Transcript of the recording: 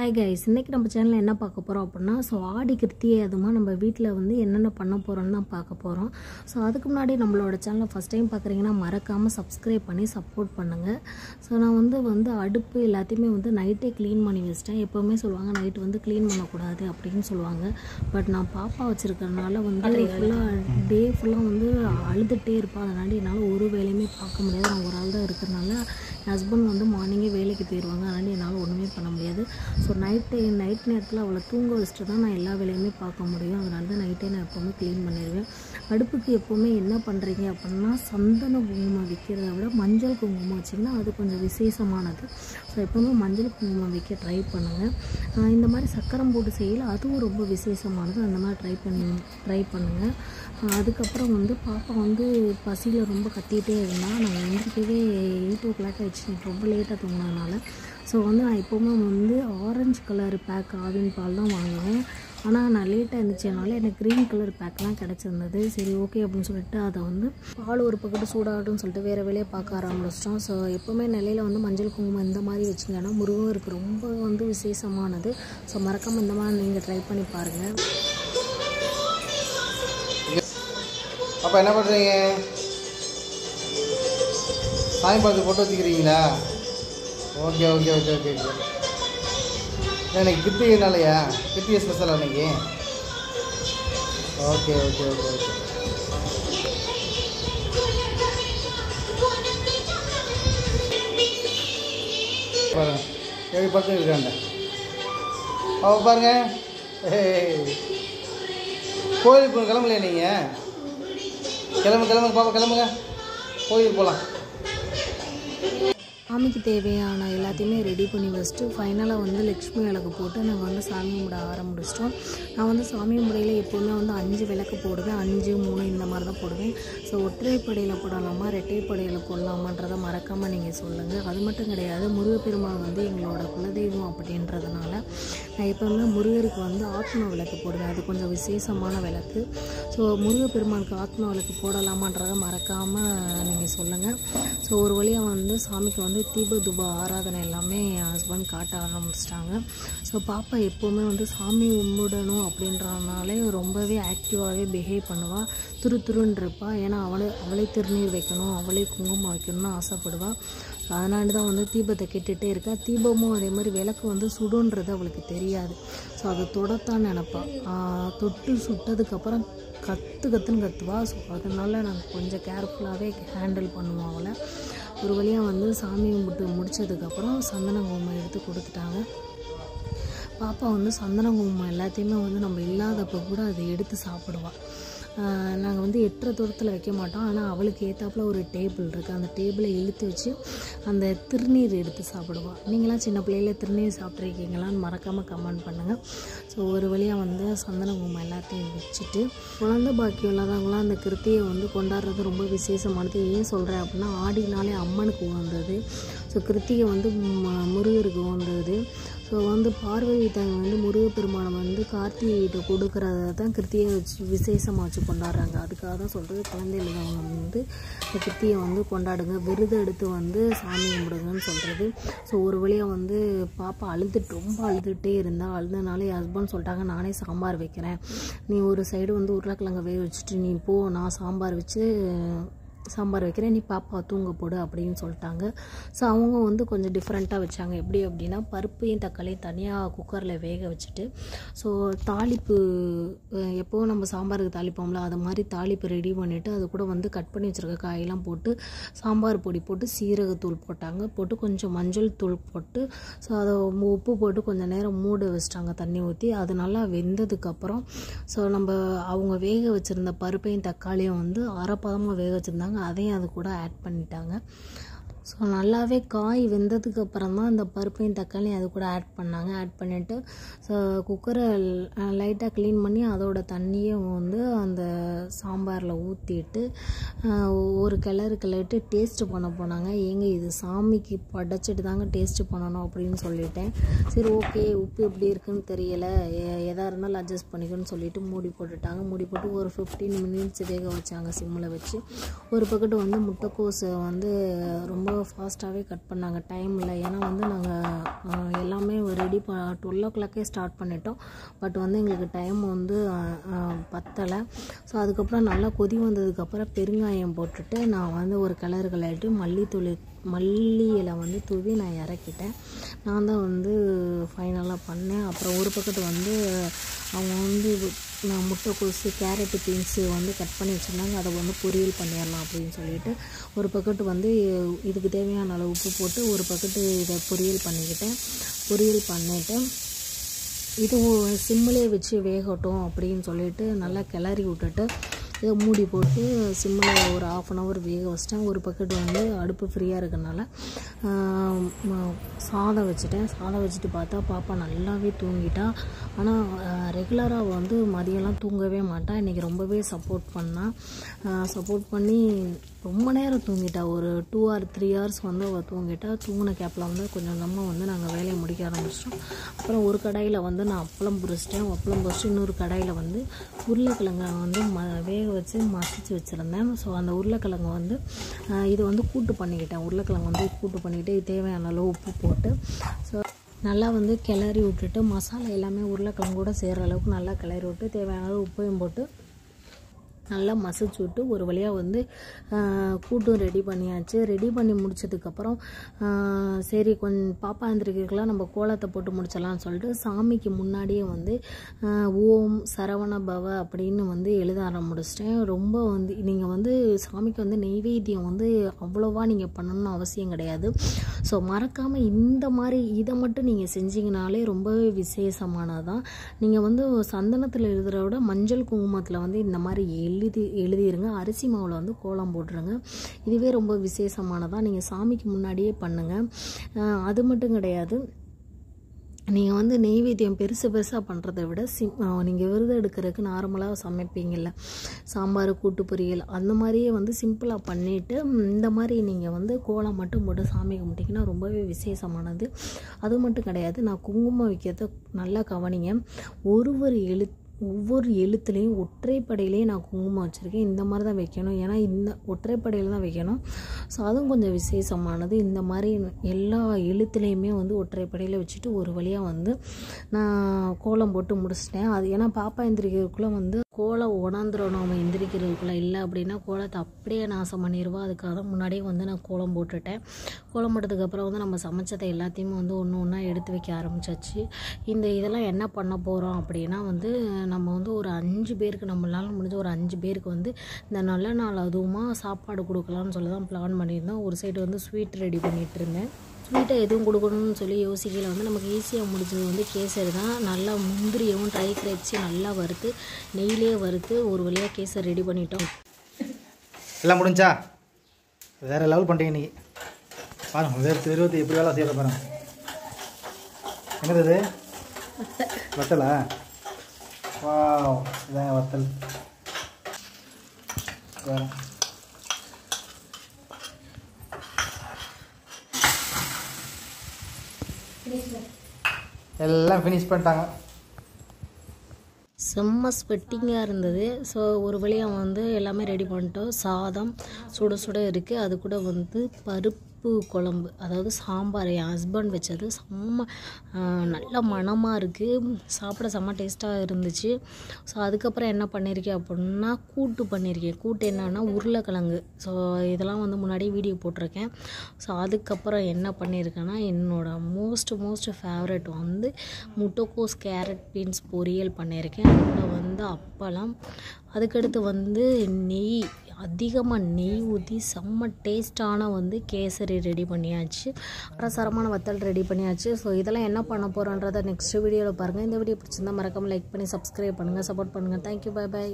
Hi guys இன்றைக்கி நம்ம சேனலில் என்ன பார்க்க போகிறோம் அப்படின்னா ஸோ ஆடி கிருத்தியை அதுமா நம்ம வீட்டில் வந்து என்னென்ன பண்ண போகிறோம்னு தான் பார்க்க போகிறோம் ஸோ அதுக்கு முன்னாடி நம்மளோட சேனலை ஃபஸ்ட் டைம் பார்க்குறீங்கன்னா மறக்காமல் சப்ஸ்கிரைப் பண்ணி சப்போர்ட் பண்ணுங்கள் ஸோ நான் வந்து வந்து அடுப்பு எல்லாத்தையுமே வந்து நைட்டே க்ளீன் பண்ணி வச்சிட்டேன். எப்போவுமே சொல்லுவாங்க நைட்டு வந்து க்ளீன் பண்ணக்கூடாது அப்படின்னு சொல்லுவாங்க. பட் நான் பாப்பா வச்சுருக்கறனால வந்து ஃபுல்லாக டே ஃபுல்லாக வந்து அழுதுகிட்டே இருப்பா. அதனால என்னால் ஒரு வேலையுமே பார்க்க முடியாது. நான் ஒரு ஆள் தான் இருக்கிறனால என் ஹஸ்பண்ட் வந்து மார்னிங்கே வேலைக்கு போயிடுவாங்க அதனால் என்னால் ஒன்றுமே பண்ண முடியாது. ஸோ நைட்டு நைட் நேரத்தில் அவளை தூங்க வச்சுட்டு தான் நான் எல்லா வேலையுமே பார்க்க முடியும். அதனால தான் நைட்டே நான் எப்போவுமே க்ளீன் பண்ணிடுவேன். அடுப்புக்கு எப்போவுமே என்ன பண்ணுறீங்க அப்படின்னா சந்தன குங்குமம் விற்கிறத விட மஞ்சள் குங்குமம் வச்சிங்கன்னா அது கொஞ்சம் விசேஷமானது. ஸோ எப்போவுமே மஞ்சள் குங்குமம் வைக்க ட்ரை பண்ணுங்கள் இந்த மாதிரி சக்கரம் போட்டு செய்யல அதுவும் ரொம்ப விசேஷமானது. அந்த மாதிரி ட்ரை பண்ணி ட்ரை பண்ணுங்கள் அதுக்கப்புறம் வந்து பாப்பா வந்து பசியில் ரொம்ப கத்திகிட்டே இருந்தால் நான் எந்திரிக்கவே எயிட் ஓ கிளாக் ஆயிடுச்சு. ரொம்ப லேட்டாக தூங்கினதுனால. ஸோ வந்து நான் எப்போவுமே வந்து ஆரஞ்சு கலர் பேக் ஆவின் பால் தான் வாங்குவேன். ஆனால் நான் லேட்டாக இருந்துச்சனால எனக்கு க்ரீன் கலர் பேக்லாம் கிடச்சிருந்தது. சரி ஓகே அப்படின்னு சொல்லிட்டு அதை வந்து பால் ஒரு பக்கத்து சூடாகட்டும்னு சொல்லிட்டு வேறு வேலையை பார்க்க ஆரம்பிச்சிட்டோம். ஸோ எப்போவுமே நிலையில் வந்து மஞ்சள் குங்குமம் இந்த மாதிரி வச்சிங்கன்னா முருகருக்கு ரொம்ப வந்து விசேஷமானது. ஸோ மறக்காமல் இந்த மாதிரி நீங்கள் ட்ரை பண்ணி பாருங்கள் அப்போ என்ன பண்ணுறீங்க சாமி பார்த்து photo வச்சுக்கிறீங்களா? Okay okay okay okay okay இன்னைக்கு கிருத்திகைனாலயா கிருத்திகை ஸ்பெஷல் அன்னைக்கு ஓகே ஓகே ஓகே ஓகே பாருங்க. எப்படி பார்த்து இருக்காண்ட அவ பாருங்க. கோயிலுக்கு கிளம்பலையா நீங்கள் கிளம்பு கிளம்புங்க பாப்பா கிளம்புங்க. கோயிலுக்கு போகலாம் சாமிக்கு தேவையான எல்லாத்தையுமே ரெடி பண்ணி வச்சுட்டு ஃபைனலாக வந்து லக்ஷ்மி விளக்கு போட்டு நாங்கள் வந்து சாமி கும்பிட ஆரம்பிச்சிட்டோம். நான் வந்து சாமி முறையில் எப்போவுமே வந்து அஞ்சு விளக்கு போடுவேன். அஞ்சு மூணு இந்த மாதிரி தான் போடுவேன். ஸோ ஒற்றைப்படையில் போடலாமா? ரெட்டைப்படையில் போடலாமான்றதை மறக்காமல் நீங்கள் சொல்லுங்கள் அது மட்டும் கிடையாது முருகப்பெருமாள் வந்து எங்களோட குலதெய்வம் அப்படின்றதுனால நான் எப்போவுமே முருகருக்கு வந்து ஆத்ம விளக்கு போடுவேன். அது கொஞ்சம் விசேஷமான விளக்கு. ஸோ முருகப்பெருமானுக்கு ஆத்ம விளக்கு போடலாமான்றதை மறக்காமல் நீங்கள் சொல்லுங்கள் ஸோ ஒரு வழியாக வந்து சாமிக்கு வந்து தீப துப ஆராதனை எல்லாமே என் ஹஸ்பண்ட் காட்ட ஆரம்பிச்சிட்டாங்க. ஸோ பாப்பா எப்போவுமே வந்து சாமி கும்பிடணும் அப்படின்றனாலே ரொம்பவே ஆக்டிவாகவே பிஹேவ் பண்ணுவாள் துரு துருன்னு ஏன்னா அவளை அவளே திருநீர் வைக்கணும் அவளே குங்குமம் வைக்கணும்னு ஆசைப்படுவாள் அதனால தான் வந்து தீபத்தை கெட்டுகிட்டே இருக்கா. தீபமும் அதே மாதிரி விளக்கு வந்து சுடுன்றது அவளுக்கு தெரியாது. ஸோ அதை தொடத்தான் நினப்பாள் தொட்டு சுட்டதுக்கப்புறம் கற்று கற்றுன்னு கற்றுவா ஸோ அதனால நாங்கள் கொஞ்சம் கேர்ஃபுல்லாகவே ஹேண்டில் பண்ணுவோம் அவளை. ஒரு வழியாக வந்து சாமி கும்பிட்டு முடிச்சதுக்கப்புறம் சந்தன குங்குமம் எடுத்து கொடுத்துட்டாங்க. பாப்பா வந்து சந்தன குங்குமம் எல்லாத்தையுமே வந்து நம்ம இல்லாதப்போ கூட அதை எடுத்து சாப்பிடுவாள் நாங்கள் வந்து எட்டரை தூரத்தில் வைக்க மாட்டோம். ஆனால் அவளுக்கு ஏற்றாப்புல ஒரு டேபிள் இருக்குது அந்த டேபிளை இழுத்து வச்சு அந்த திருநீர் எடுத்து சாப்பிடுவோம் நீங்களாம் சின்ன பிள்ளையில திருநீர் சாப்பிட்ருக்கீங்களான்னு மறக்காமல் கமெண்ட் பண்ணுங்கள் ஸோ ஒரு வழியாக வந்து சந்தன குங்குமம் எல்லாத்தையும் வச்சுட்டு குழந்தை பாக்கி இல்லாதவங்களாம் அந்த கிருத்தியை வந்து கொண்டாடுறது ரொம்ப விசேஷமானது. ஏன் சொல்கிறேன் அப்படின்னா ஆடினாலே அம்மனுக்கு உகந்தது. ஸோ கிருத்திகை வந்து முருகருக்கு உகந்தது. ஸோ வந்து பார்வதி தாய் வந்து முருகப்பெருமானை வந்து கார்த்திகைகிட்ட கொடுக்கறத தான் கிருத்தியை வச்சு விசேஷமாக வச்சு கொண்டாடுறாங்க. அதுக்காக தான் சொல்கிறது குழந்தை இல்லாதவங்க வந்து கிருத்தியை வந்து கொண்டாடுங்க. விருது எடுத்து வந்து சாமி கும்பிடுங்கன்னு சொல்கிறது ஸோ ஒரு வழியாக வந்து பாப்பா அழுதுட்டு ரொம்ப அழுதுகிட்டே இருந்தால் அழுதனால என் ஹஸ்பண்ட் சொல்லிட்டாங்க நானே சாம்பார் வைக்கிறேன். நீ ஒரு சைடு வந்து உருளைக்கிழங்க வேக வச்சுட்டு நீ போ. நான் சாம்பார் வச்சு சாம்பார் வைக்கிறேன் நீ பாப்பா தூங்க போடு அப்படின்னு சொல்லிட்டாங்க. ஸோ அவங்க வந்து கொஞ்சம் டிஃப்ரெண்ட்டாக வச்சாங்க. எப்படி அப்படின்னா பருப்பையும் தக்காளியும் தனியாக குக்கரில் வேக வச்சுட்டு ஸோ தாளிப்பு எப்போவும் நம்ம சாம்பாருக்கு தாளிப்போம்ல அது மாதிரி தாளிப்பு ரெடி பண்ணிவிட்டு அது கூட வந்து கட் பண்ணி வச்சுருக்க காயெல்லாம் போட்டு சாம்பார் பொடி போட்டு சீரகத்தூள் போட்டாங்க. போட்டு கொஞ்சம் மஞ்சள் தூள் போட்டு ஸோ அதை உப்பு போட்டு கொஞ்சம் நேரம் மூட வச்சிட்டாங்க தண்ணி ஊற்றி அது நல்லா வெந்ததுக்கப்புறம் ஸோ நம்ம அவங்க வேக வச்சுருந்த பருப்பையும் தக்காளியும் வந்து அரைப்பதமாக வேக வச்சுருந்தாங்க. அதையும் அது கூட ஆட் பண்ணிட்டாங்க. ஸோ நல்லாவே காய் வெந்ததுக்கு அப்புறம் தான் இந்த பருப்பையும் தக்காளியும் அது கூட ஆட் பண்ணாங்க. ஆட் பண்ணிவிட்டு ஸோ குக்கரை லைட்டாக க்ளீன் பண்ணி அதோட தண்ணியும் வந்து அந்த சாம்பாரில் ஊற்றிட்டு ஒரு கிளறு கிளறிட்டு டேஸ்ட்டு பண்ண போனாங்க. ஏங்க இது சாமிக்கு படைச்சிட்டு தாங்க டேஸ்ட்டு பண்ணணும் அப்படின்னு சொல்லிட்டேன். சரி ஓகே உப்பு எப்படி இருக்குன்னு தெரியலை. எதாக இருந்தாலும் அட்ஜஸ்ட் பண்ணிக்கணும்னு சொல்லிட்டு மூடி போட்டுட்டாங்க. மூடி போட்டு ஒரு ஃபிஃப்டீன் மினிட்ஸ் வேக வச்சாங்க சிம்மில் வச்சு. ஒரு பக்கெட்டு வந்து முட்டைக்கோஸை வந்து ரொம்ப ஃபாஸ்ட்டாகவே கட் பண்ணாங்க. டைம் இல்லை. ஏன்னா வந்து நாங்கள் எல்லாமே ரெடி ப டுவெல் ஓ கிளாக்கே ஸ்டார்ட் பண்ணிட்டோம். பட் வந்து எங்களுக்கு டைம் வந்து பத்தலை. ஸோ அதுக்கப்புறம் நல்லா கொதி வந்ததுக்கப்புறம் பெருங்காயம் போட்டுட்டு நான் வந்து ஒரு கிளறு கலரிட்டு மல்லித்தூள் மல்லி இலை வந்து தூவி நான் இறக்கிட்டேன். நான் தான் வந்து ஃபைனலாக பண்ணேன். அப்புறம் ஒரு பக்கத்து வந்து அவங்க வந்து நான் முட்டைக்கோசு கேரட்டு பீன்ஸு வந்து கட் பண்ணி வச்சுருந்தாங்க. அதை வந்து பொரியல் பண்ணிடலாம் அப்படின்னு சொல்லிட்டு ஒரு பக்கெட்டு வந்து இதுக்கு தேவையான அளவு உப்பு போட்டு ஒரு பக்கெட்டு இதை பொரியல் பண்ணிக்கிட்டேன். பொரியல் பண்ணிவிட்டு இது சிம்மிலே வச்சு வேகட்டும் அப்படின்னு சொல்லிட்டு நல்லா கிளறி விட்டுட்டு இதை மூடி போட்டு சிம்மில் ஒரு ஆஃப் அன் ஹவர் வேக வச்சிட்டேன். ஒரு பக்கெட் வந்து அடுப்பு ஃப்ரீயாக இருக்கனால ம- சாதம் வச்சுட்டேன். சாதம் வச்சுட்டு பார்த்தா பாப்பா நல்லாவே தூங்கிட்டா. ஆனால் ரெகுலராக வந்து மதியம்லாம் தூங்கவே மாட்டா. இன்றைக்கி ரொம்பவே சப்போர்ட் பண்ணா. சப்போர்ட் பண்ணி ரொம்ப நேரம் தூங்கிட்டா. ஒரு டூ ஆர் த்ரீ ஹவர்ஸ் வந்து அவள் தூங்கிட்டா. தூங்கின கேப்பில் வந்து கொஞ்சம் கொஞ்சமாக வந்து நாங்கள் வேலையை முடிக்க ஆரம்பிச்சிட்டோம். அப்புறம் ஒரு கடாயில் வந்து நான் அப்பளம் பொரிச்சிட்டேன். அப்பளம் பொரிச்சு இன்னொரு கடாயில் வந்து உருளைக்கிழங்க வந்து ம வேக வச்சு மசிச்சு வச்சுருந்தேன். ஸோ அந்த உருளைக்கிழங்கு வந்து இது வந்து கூட்டு பண்ணிக்கிட்டேன். உருளைக்கிழங்கு வந்து கூட்டு பண்ணிக்கிட்டு இது தேவையான அளவு உப்பு போட்டு ஸோ நல்லா வந்து கிளறி விட்டுட்டு மசாலா எல்லாமே உருளைக்கிழங்கோட சேர்கிற அளவுக்கு நல்லா கிளறி விட்டு தேவையான அளவு உப்பையும் போட்டு நல்லா மசிச்சு விட்டு ஒரு வழியாக வந்து கூட்டும் ரெடி பண்ணியாச்சு. ரெடி பண்ணி முடிச்சதுக்கப்புறம் சரி கொஞ்சம் பாப்பா எந்திரிக்கலாம் நம்ம கோலத்தை போட்டு முடிச்சிடலாம்னு சொல்லிட்டு சாமிக்கு முன்னாடியே வந்து ஓம் சரவண பவ அப்படின்னு வந்து எழுத ஆரம்பிச்சிட்டேன். ரொம்ப வந்து நீங்கள் வந்து சாமிக்கு வந்து நெய்வேத்தியம் வந்து அவ்வளோவா நீங்கள் பண்ணணும்னு அவசியம் கிடையாது. ஸோ மறக்காமல் இந்த மாதிரி இதை மட்டும் நீங்கள் செஞ்சீங்கனாலே ரொம்பவே விசேஷமானதான் நீங்கள் வந்து சந்தனத்தில் எழுதுகிற விட மஞ்சள் குங்குமத்தில் வந்து இந்த மாதிரி எழுதி எழுதிருங்க. அரிசி மாவில் வந்து கோலம் போட்டுருங்க. இதுவே ரொம்ப விசேஷமானதாக நீங்கள் சாமிக்கு முன்னாடியே பண்ணுங்கள் அது மட்டும் கிடையாது. நீங்கள் வந்து நெய்வேத்தியம் பெருசு பெருசாக பண்ணுறதை விட சிம் நீங்கள் விரதம் எடுக்கிறதுக்கு நார்மலாக சமைப்பீங்கள்ல சாம்பார் கூட்டு பொரியல் அந்த மாதிரியே வந்து சிம்பிளாக பண்ணிவிட்டு இந்த மாதிரி நீங்கள் வந்து கோலம் மட்டும் போட்டு சாமி கும்பிட்டிங்கன்னா ரொம்பவே விசேஷமானது. அது மட்டும் கிடையாது. நான் குங்குமம் வைக்கிறத நல்லா கவனிங்க. ஒரு ஒரு எழுத் ஒவ்வொரு எழுத்துலேயும் ஒற்றைப்படையிலையும் நான் குங்குமம் வச்சுருக்கேன். இந்த மாதிரி தான் வைக்கணும். ஏன்னா இந்த ஒற்றைப்படையில் தான் வைக்கணும். ஸோ அதுவும் கொஞ்சம் விசேஷமானது. இந்த மாதிரி எல்லா எழுத்துலேயுமே வந்து ஒற்றைப்படையில் வச்சுட்டு ஒரு வழியாக வந்து நான் கோலம் போட்டு முடிச்சிட்டேன். அது ஏன்னா பாப்பா எந்திரிக்கிறதுக்குள்ளே வந்து கோலம் உணர்ந்துடும் நம்ம எந்திரிக்கிறதுக்குள்ளே இல்லை அப்படின்னா கோலத்தை அப்படியே நாசம் பண்ணிடுவா அதுக்காக தான் முன்னாடியே வந்து நான் கோலம் போட்டுட்டேன். கோலம் போட்டதுக்கப்புறம் வந்து நம்ம சமைச்சதை எல்லாத்தையுமே வந்து ஒன்று ஒன்றா எடுத்து வைக்க ஆரம்பிச்சாச்சு. இந்த இதெல்லாம் என்ன பண்ண போகிறோம் அப்படின்னா வந்து நம்ம வந்து ஒரு அஞ்சு பேருக்கு நம்மளால முடிஞ்ச ஒரு அஞ்சு பேருக்கு வந்து இந்த நல்ல நாள் அதுவுமா சாப்பாடு கொடுக்கலாம்னு சொல்லி தான் பிளான் பண்ணியிருந்தோம். ஒரு சைடு வந்து ஸ்வீட் ரெடி பண்ணிகிட்டு இருந்தேன். ஸ்வீட்டை எதுவும் கொடுக்கணும்னு சொல்லி யோசிக்கல. வந்து நமக்கு ஈஸியாக முடிஞ்சது வந்து கேசரி தான். நல்லா முந்திரியவும் ட்ரை கிரேப்ஸி நல்லா வறுத்து நெய்யிலே வறுத்து ஒரு வழியாக கேசரி ரெடி பண்ணிட்டோம். எல்லாம் முடிஞ்சா? வேற லெவல் பண்ணுறீங்க இன்னைக்கு. பாருங்க வேறு இருபத்தி எப்படி வேலை செய்யற பாருங்க. என்னது வத்தலா? வா இதான் வத்தல். வேறு. எல்லாம் ஃபினிஷ் பண்ணிட்டாங்க. செம்ம ஸ்வெட்டிங்காக இருந்தது. ஸோ ஒரு வழியாக வந்து எல்லாமே ரெடி பண்ணிட்டோம். சாதம் சுட சுட இருக்குது அது கூட வந்து பருப்பு குழம்பு. அதாவது சாம்பார். என் ஹஸ்பண்ட் வச்சது செம்ம நல்ல மணமாக இருக்குது சாப்பிட செம்ம டேஸ்ட்டாக இருந்துச்சு. ஸோ அதுக்கப்புறம் என்ன பண்ணியிருக்கேன் அப்படின்னா கூட்டு பண்ணியிருக்கேன் கூட்டு என்னன்னா உருளைக்கிழங்கு. ஸோ இதெல்லாம் வந்து முன்னாடி வீடியோ போட்டிருக்கேன். ஸோ அதுக்கப்புறம் என்ன பண்ணியிருக்கேன்னா என்னோட மோஸ்ட் மோஸ்ட் ஃபேவரட் வந்து முட்டைக்கோஸ் கேரட் பீன்ஸ் பொரியல் பண்ணியிருக்கேன் அதோட வந்து அப்பளம். அதுக்கடுத்து வந்து நெய். அதிகமாக நெய் ஊற்றி செம்ம டேஸ்டான வந்து கேசரி ரெடி பண்ணியாச்சு. அரசரமான வத்தல் ரெடி பண்ணியாச்சு. ஸோ இதெல்லாம் என்ன பண்ண போகிறோன்றதை நெக்ஸ்ட் வீடியோவில் பாருங்கள் இந்த வீடியோ பிடிச்சிருந்தா மறக்காமல் லைக் பண்ணி சப்ஸ்கிரைப் பண்ணுங்கள் சப்போர்ட் பண்ணுங்கள் தேங்க்யூ பை பை